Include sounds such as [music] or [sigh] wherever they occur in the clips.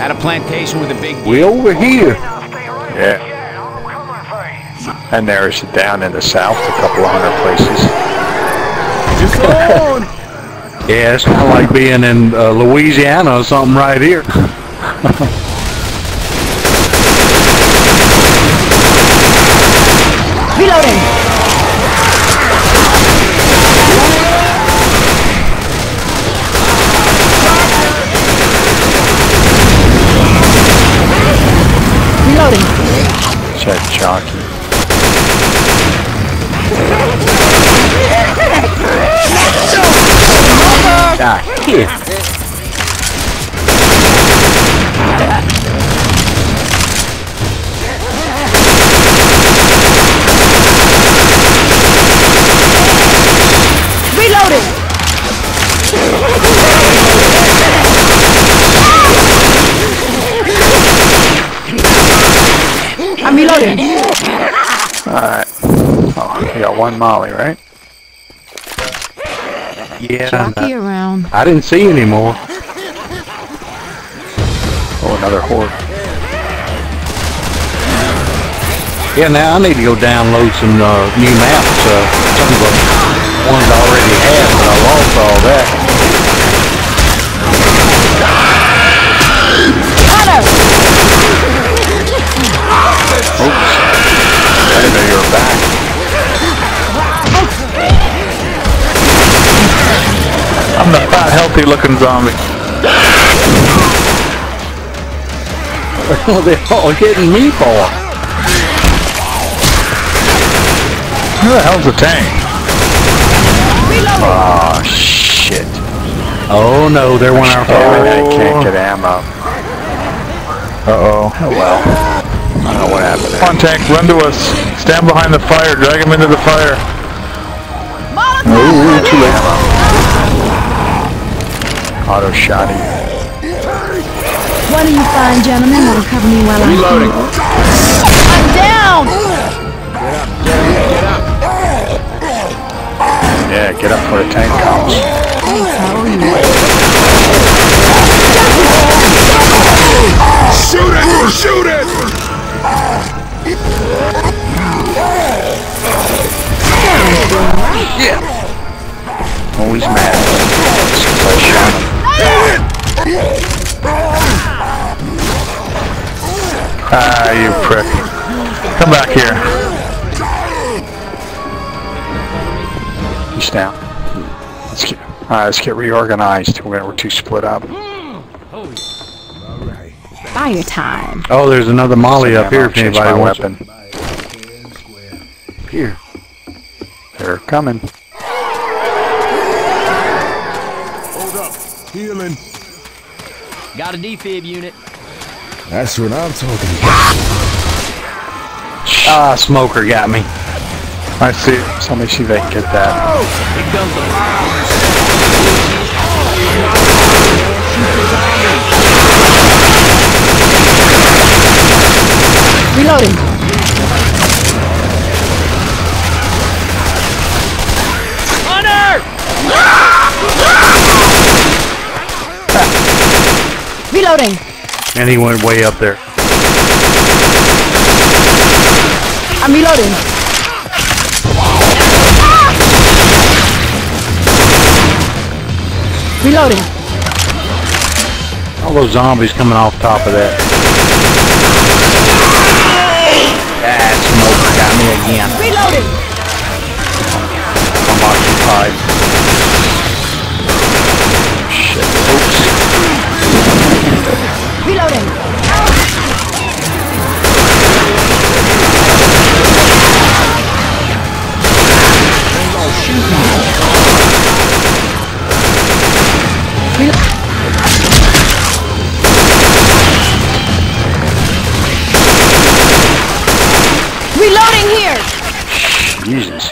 At a plantation with a big We over here. Yeah. And there's down in the south a couple of hundred places. Yeah, it's kind of like being in uh, Louisiana or something right here. [laughs] Reloading. Reloading. Check jockey. Ah, here. Reloading. I'm reloading. Alright. Oh, you got one molly, right? Yeah, Jockey I, around. I didn't see any more. Oh, another horde. Yeah, now I need to go download some uh, new maps. Uh, some of the ones I already have, but I lost all that. Healthy looking zombie. What [laughs] are they all hitting me for? Who the hell's the tank? Oh, shit. Oh no, there went our Oh, I can't get ammo. Uh-oh. Oh, well. I don't know what happened there. Come on, tank, run to us. Stand behind the fire. Drag him into the fire. Ooh, two ammo. Auto shotty. One of you fine gentlemen will cover me while I'm Reloading. I'm down! Yeah, get up where the tank comes. Thanks, I owe you one. Shoot it! Shoot it! Oh, he's mad. Since I Ah, you prick. Come back here. He's down. Let's get, alright, let's get reorganized. We're, we're too split up. Fire time. Oh, there's another Molly up here Ammo, if anybody my wants weapon. it. Here. They're coming. Hold up. Healing. Got a defib unit. That's what I'm talking about. Ah, smoker got me. I see. Somebody see if they can get that. Here comes the Reloading. And he went way up there. I'm reloading. Reloading. All those zombies coming off top of that. That smoker got me again. Reloading. I'm occupied. Jesus.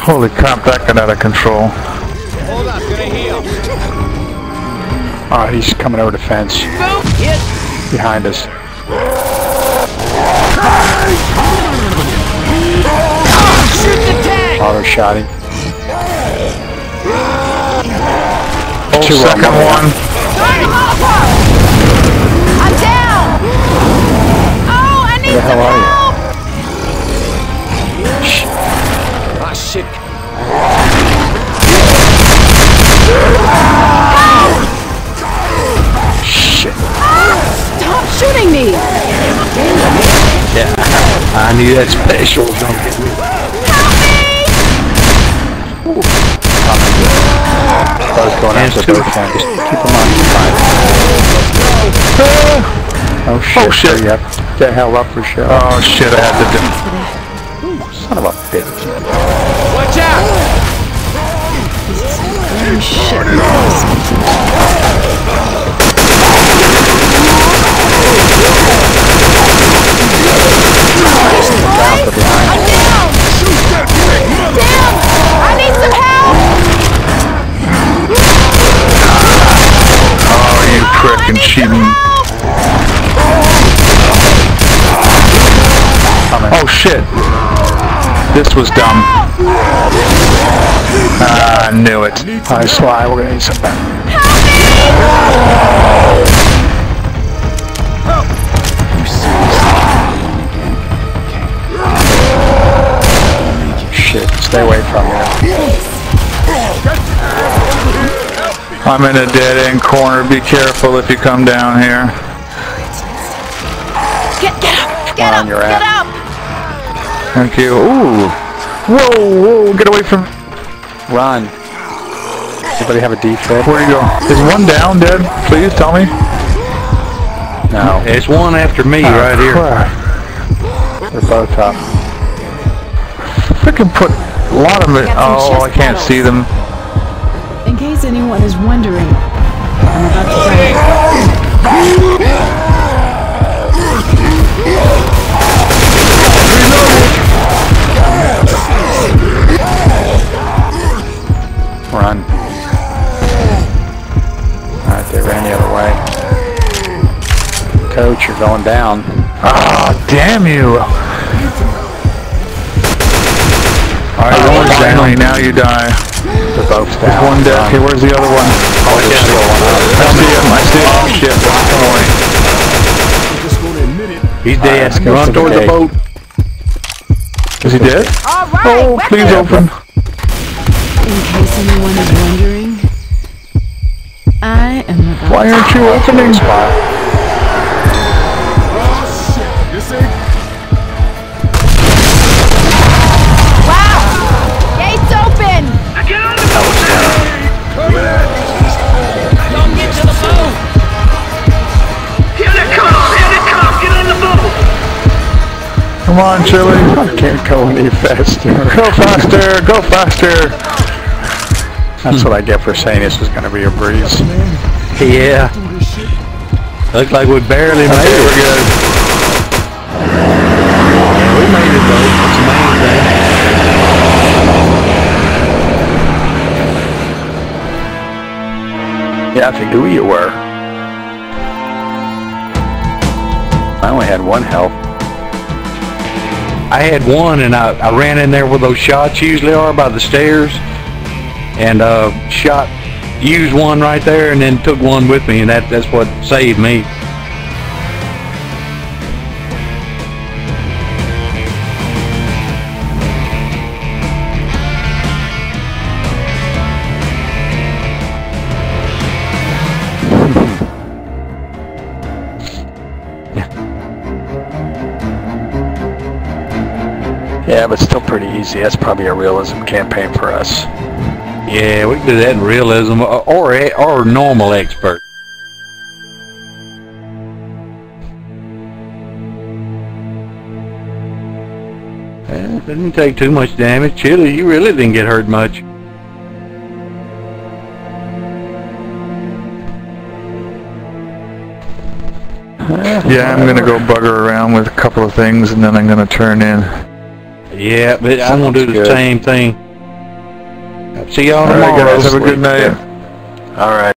Holy crap, that got out of control. Hold up, gonna heal. Ah, he's coming over the fence. Behind us. Auto shot him. Oh, Two second on one. one. I'm down! Oh, I need Where the hell are you? Shooting me! Yeah, I knew that special was gonna get me. I was going Hands after too. both ends. Keep them occupied. [laughs] Oh shit. Oh, shit. Hurry up. Get the hell up for sure. Oh shit, I had to do... Son of a bitch. Watch out! Oh shit. Shit! This was dumb. Ah, I knew it. I Sly. We're gonna need some. Shit. Stay away from me. I'm in a dead-end corner. Be careful if you come down here. Get, get up! Get on up! your Get ass. up! Thank you. Ooh! Whoa, whoa, get away from... Run. Anybody have a defib? Where you go? Is one down, dead? Please tell me. No. It's one after me ah, right here. Crap. They're both up. Frickin' put a lot of it... Oh, I can't see them. In case anyone is wondering, uh, going down. Ah, damn you! Alright, Oh, one's down. down. Now you die. They're both down. One dead. Run. Okay, where's the other one? Oh, there's still one up. I see him. I see him. Oh, shit. Come away. I'm just gonna admit it. He's dead. let's go Run to the the boat. Is he dead? All right, Oh, weapons. please open. In case anyone is wondering, I am about Why aren't you opening? Spot. Come on, Chilly. I can't go any faster. Go faster. Go faster. That's what I get for saying this is going to be a breeze. Yeah. Looks like we barely made it. we're good. We made it though. That's the main thing. Yeah, I think who you were. I only had one health. I had one and I, I ran in there where those shots usually are by the stairs and uh shot used one right there and then took one with me and that that's what saved me. Yeah, but still pretty easy. That's probably a realism campaign for us. Yeah, we can do that in realism or or, or normal expert. Eh, didn't take too much damage. Chilly, you really didn't get hurt much. Yeah, I'm gonna go bugger around with a couple of things and then I'm gonna turn in. Yeah, but I'm gonna do the good. same thing. See y'all tomorrow. guys, have a good night. All right.